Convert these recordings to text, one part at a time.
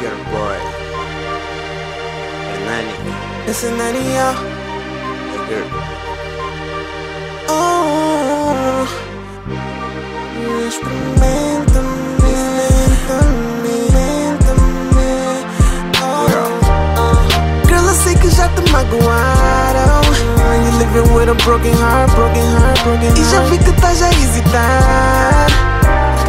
It's your boy, Hernani. It's Hernani, yeah. The girl. Oh, experimenta-me, experimenta-me, experimenta-me. Oh, girl, eu sei que já te magoaram. You're living with a broken heart, broken heart, broken heart. E já vi que estás a hesitar.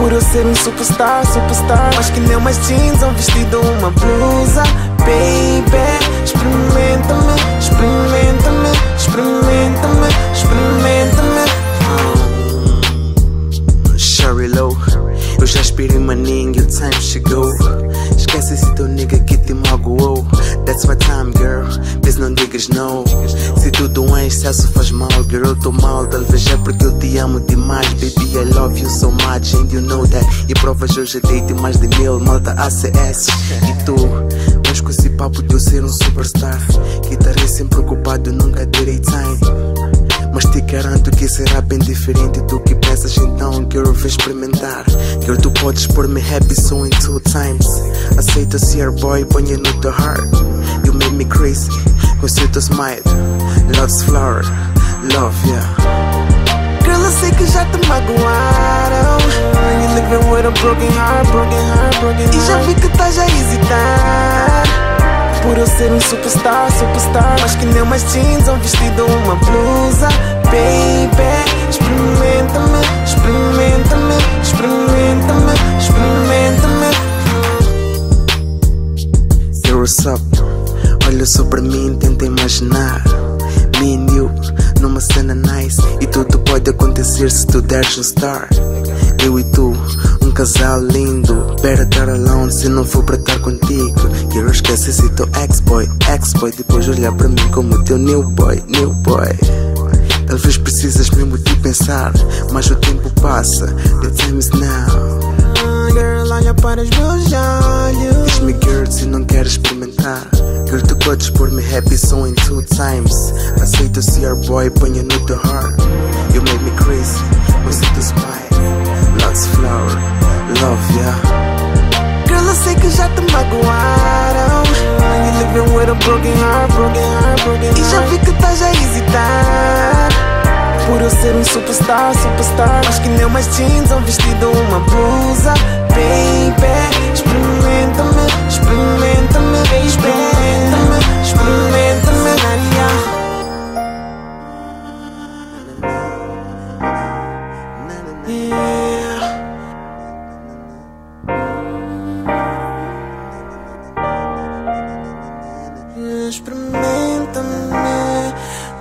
Por eu ser um superstar, superstar. Mas que nem umas jeans, um vestido, uma blusa. Baby, experimenta-me, experimenta-me, experimenta-me, experimenta-me. Sherry Low, eu já maninho e o time chegou. Esquece esse teu nigga que te magoou. That's my time. Please não digas no. Se tudo em excesso faz mal, girl, eu tô mal. Talvez é porque eu te amo demais, baby. I love you so much, and you know that. E provas eu já dei de mais de mil, malta ACS. E tu, mas com esse papo de eu ser um superstar. Que estarei sempre ocupado, nunca terei time. Mas te garanto que será bem diferente do que pensas então Girl, vem experimentar Girl, tu podes pôr me happy so in two times Aceita ser boy, ponha no teu heart You make me crazy teu smile Love's flower, love, yeah Girl, eu sei que já te magoaram. You living with a broken heart, broken heart, broken heart. E já vi que estás a hesitar. Por eu ser um superstar, superstar. Mas que nem umas jeans, um vestido, uma blusa. Baby, experimenta-me, experimenta-me, experimenta-me, experimenta-me. Yo, what's up? Olha pra mim, se tu deres um star. Eu e tu, um casal lindo. Better estar alone se não for para estar contigo. Quero esquecer esse teu ex-boy, ex-boy. Depois olhar para mim como teu new boy, new boy. Talvez precisas mesmo de pensar Mas o tempo passa, the time is now. Ah, Girl, olha para os meus olhos. Diz-me girl se não queres experimentar. Girl tu podes pôr me happy so in two times. Aceito ser boy, ponha no teu heart Já te magoaram. You living with a broken heart, broken heart, broken heart. E já vi que estás a hesitar. Por eu ser um superstar, superstar. Mas que nem umas jeans, um vestido, uma blusa. Baby, experimenta-me, experimenta-me, experimenta-me, experimenta-me. Yeah. Experimenta-me,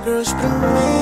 girl, experimenta